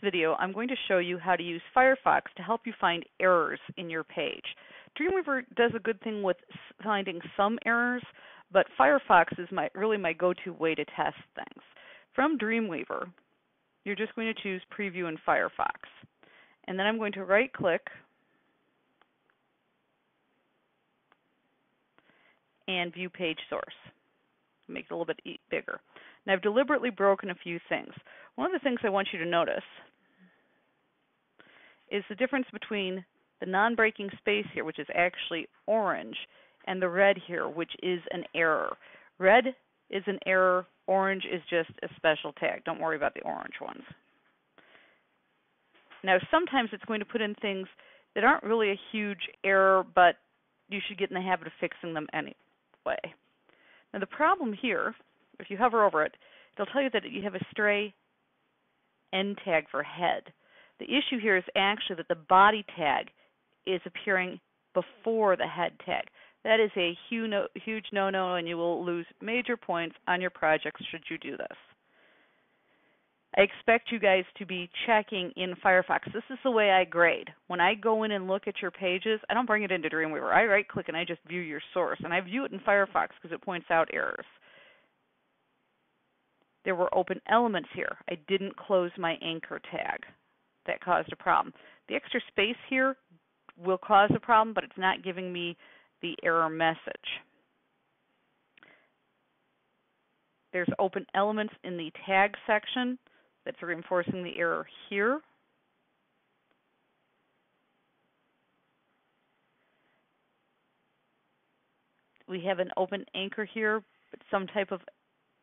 video, I'm going to show you how to use Firefox to help you find errors in your page. Dreamweaver does a good thing with finding some errors, but Firefox is my, really my go-to way to test things. From Dreamweaver, you're just going to choose Preview in Firefox. And then I'm going to right-click and View Page Source. Make it a little bit bigger. Now I've deliberately broken a few things. One of the things I want you to notice is the difference between the non-breaking space here, which is actually orange, and the red here, which is an error. Red is an error, orange is just a special tag. Don't worry about the orange ones. Now sometimes it's going to put in things that aren't really a huge error, but you should get in the habit of fixing them anyway. Now the problem here if you hover over it, it'll tell you that you have a stray end tag for head. The issue here is actually that the body tag is appearing before the head tag. That is a huge no-no, and you will lose major points on your projects should you do this. I expect you guys to be checking in Firefox. This is the way I grade. When I go in and look at your pages, I don't bring it into Dreamweaver. I right click and I just view your source. And I view it in Firefox because it points out errors there were open elements here. I didn't close my anchor tag. That caused a problem. The extra space here will cause a problem, but it's not giving me the error message. There's open elements in the tag section that's reinforcing the error here. We have an open anchor here, but some type of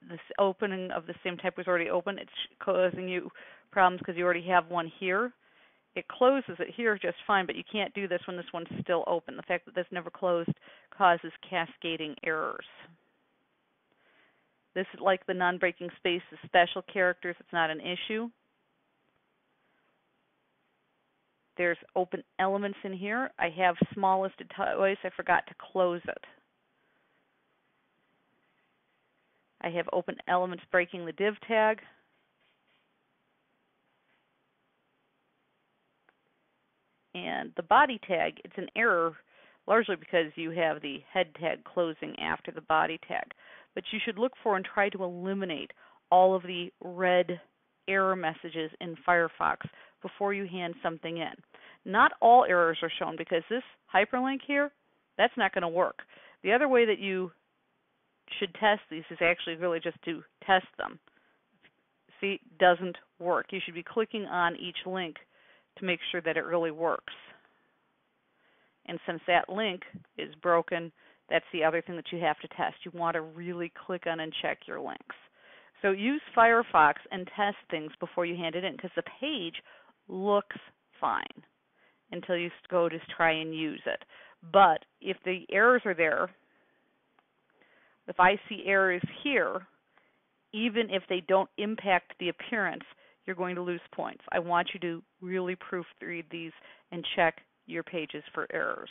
this opening of the same type was already open, it's causing you problems because you already have one here. It closes it here just fine, but you can't do this when this one's still open. The fact that this never closed causes cascading errors. This is like the non-breaking space, special characters, it's not an issue. There's open elements in here. I have small listed twice. I forgot to close it. I have open elements breaking the div tag. And the body tag, it's an error largely because you have the head tag closing after the body tag. But you should look for and try to eliminate all of the red error messages in Firefox before you hand something in. Not all errors are shown because this hyperlink here, that's not going to work. The other way that you should test these is actually really just to test them. See, doesn't work. You should be clicking on each link to make sure that it really works. And since that link is broken, that's the other thing that you have to test. You want to really click on and check your links. So use Firefox and test things before you hand it in because the page looks fine until you go to try and use it. But if the errors are there, if I see errors here, even if they don't impact the appearance, you're going to lose points. I want you to really proofread these and check your pages for errors.